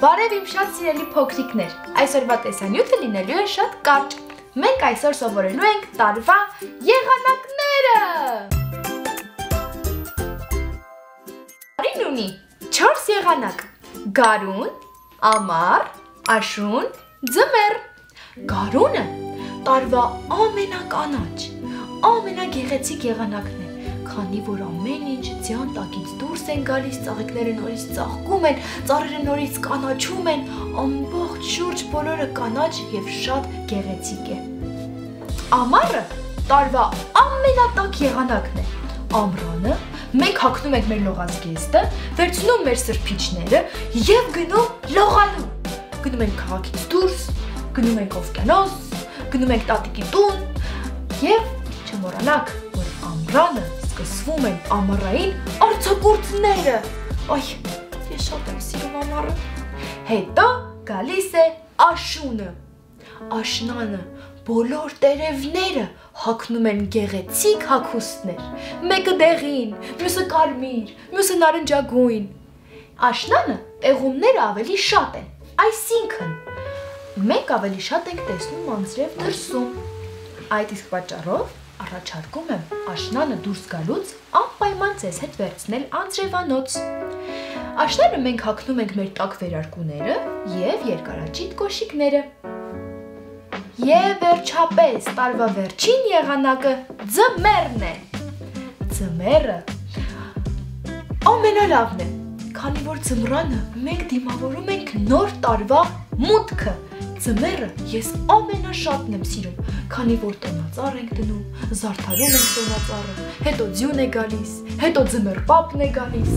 Բարև իմ շատ սիրելի փոքրիկներ։ Այսօրվա տեսանյութը լինելու է շատ կարճ։ Մենք այսօր սովորելու ենք տարվա եղանակները։ Տարին ունի 4 եղանակ. գարուն, ամառ, աշուն, ձմեռ։ Գարունը տարվա ամենականաչ, ամենագեղեցիկ եղանակն քանի որ ամեն ինչ ձյան տակից դուրս են գալիս, ծաղիկները նորից ծաղկում են, ծառերը նորից կանաչում են, ամբողջ շուրջ բոլորը կանաչ եւ շատ գեղեցիկ է։ Ամառը տարվա ամենատակ եղանակն է։ Ամռանը մենք հագնում ենք մեր լողազգեստը, վերցնում մեր սրբիչները եւ գնում լողալու։ Գնում ենք քաղաքից դուրս, գնում ենք օվկիանոս, գնում ենք տատիկի տուն եւ չմոռանաք, որ ամռանը սկսվում են ամառային արցակուրտները։ Այ, ես շատ եմ սիրում ամառը։ Հետո գալիս է աշունը։ Աշնանը բոլոր տերևները հագնում են գեղեցիկ հագուստներ։ Մեկը դեղին, մյուսը կարմիր, մյուսը նարնջագույն։ Աշնանը տեղումները ավելի շատ են։ Այսինքն մենք ավելի շատ ենք տեսնում անձրև դրսում։ Այդ իսկ պատճառով առաջարկում եմ աշնանը դուրս գալուց անպայման ձեզ հետ վերցնել անձրևանոց։ Աշնանը մենք հագնում ենք մեր տաք վերարկուները եւ երկարաճիտ կոշիկները։ Եվ վերջապես տարվա վերջին եղանակը ձմեռն է։ Ձմեռը ամենալավն է, քանի որ ձմռանը մենք դիմավորում ենք նոր տարվա մուտքը Ձմեռը ես ամենաշատն եմ սիրում, քանի որ տոնածառ ենք դնում, զարդարում ենք տոնածառը, հետո ձյուն է գալիս, հետո ձմեռ պապն է գալիս։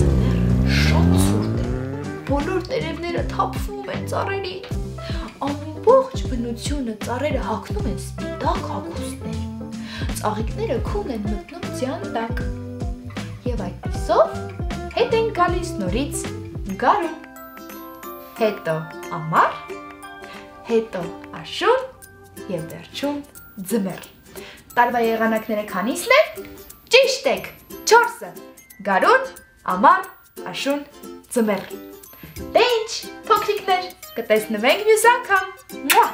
Ձմեռը շատ ցուրտ է։ Բոլոր տերևները թափվում են ծառերի։ Ամբողջ բնությունը ծառերը հագնում են սպիտակ հագուստներ։ Ծաղիկները քուն են մտնում ձյան տակ։ Եվ այդպեսով հետ են գալիս նորից գարուն։ Հետո ամառ հետո աշուն եւ վերջում ձմեռ։ Տարվա եղանակները քանիսն են։ Ճիշտ եք, 4-ը։ Գարուն, ամառ, աշուն, ձմեռ։ Դե ինչ, փոքրիկներ, կտեսնվենք մյուս անգամ։ Մուա